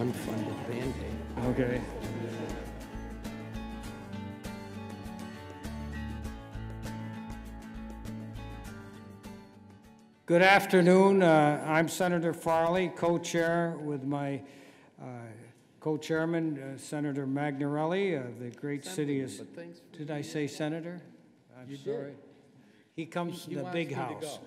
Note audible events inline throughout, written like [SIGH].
unfunded Band-Aid. Okay. Good afternoon. Uh, I'm Senator Farley, co-chair with my uh, co-chairman, uh, Senator Magnarelli of the great city of... But thanks Did I say senator? I'm sorry. He comes from He the big house.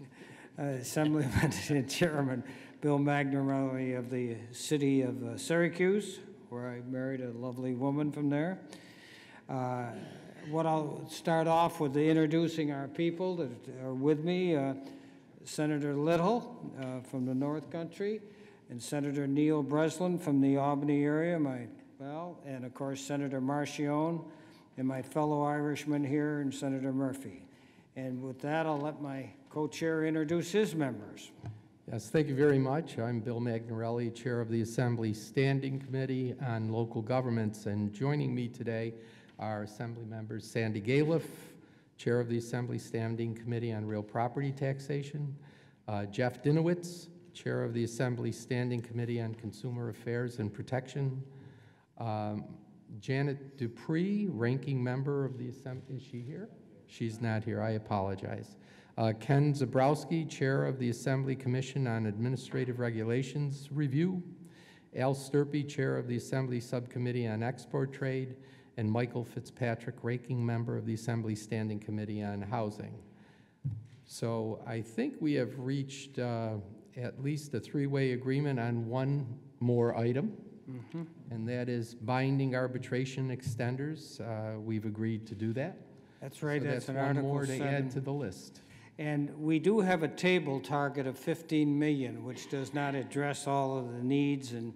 [LAUGHS] Uh, Assemblyman [LAUGHS] and Chairman Bill Magnarelli of the city of uh, Syracuse, where I married a lovely woman from there. Uh, What I'll start off with the introducing our people that are with me. uh, Senator Little uh, from the North Country, and Senator Neil Breslin from the Albany area, my, well, and of course Senator Marchione, and my fellow Irishman here, and Senator Murphy. And with that, I'll let my co-chair introduce his members. Yes, thank you very much. I'm Bill Magnarelli, Chair of the Assembly Standing Committee on Local Governments, and joining me today are Assembly members Sandy Galef, Chair of the Assembly Standing Committee on Real Property Taxation, uh, Jeff Dinowitz, Chair of the Assembly Standing Committee on Consumer Affairs and Protection, um, Janet Duprey, Ranking Member of the Assembly, is she here? She's not here, I apologize. Uh, Ken Zebrowski, Chair of the Assembly Commission on Administrative Regulations Review, Al Stirpe, Chair of the Assembly Subcommittee on Export Trade, and Michael Fitzpatrick, Ranking Member of the Assembly Standing Committee on Housing. So I think we have reached uh, at least a three-way agreement on one more item, and that is binding arbitration extenders. Uh, We've agreed to do that. That's right, So that's an one Article more to add 7. to the list. And we do have a table target of 15 million, which does not address all of the needs and,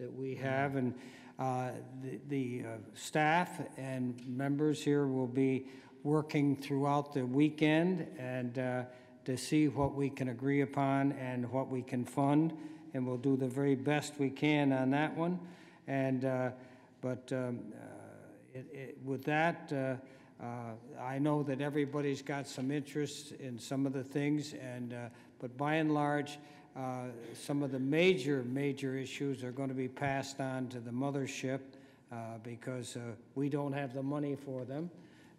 that we have. And uh, the, the uh, staff and members here will be working throughout the weekend and uh, to see what we can agree upon and what we can fund. And we'll do the very best we can on that one. And, uh, but um, uh, it- it- with that, uh, I know that everybody's got some interest in some of the things, and, uh, but by and large, uh, some of the major, major issues are going to be passed on to the mothership uh, because uh, we don't have the money for them.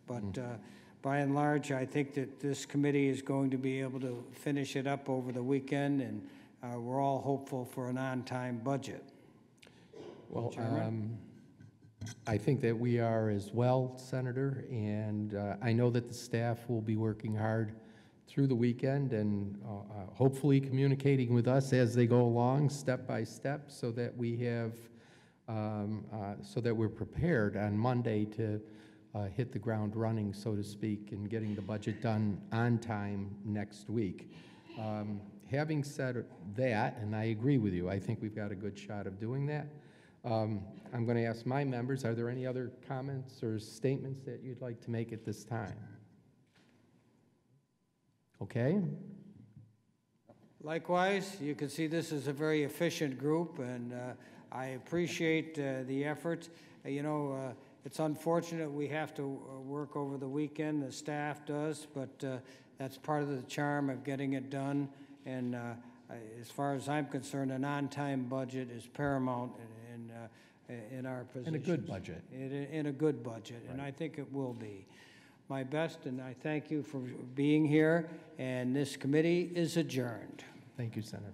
But uh, by and large, I think that this committee is going to be able to finish it up over the weekend, and uh, we're all hopeful for an on-time budget. Well, Chairman? um, I think that we are as well, Senator, and uh, I know that the staff will be working hard through the weekend and uh, uh, hopefully communicating with us as they go along, step by step, so that we have, um, uh, so that we're prepared on Monday to uh, hit the ground running, so to speak, and getting the budget done on time next week. Um, Having said that, and I agree with you, I think we've got a good shot of doing that. Um, I'm going to ask my members, are there any other comments or statements that you'd like to make at this time? Okay? Likewise, you can see this is a very efficient group, and uh, I appreciate uh, the efforts. Uh, You know, uh, it's unfortunate we have to uh, work over the weekend, the staff does, but uh, that's part of the charm of getting it done. And as far as I'm concerned, an on-time budget is paramount in- in, in our position. And a good budget. In, in a good budget, and I think it will be. My best, and I thank you for being here, and this committee is adjourned. Thank you, Senator.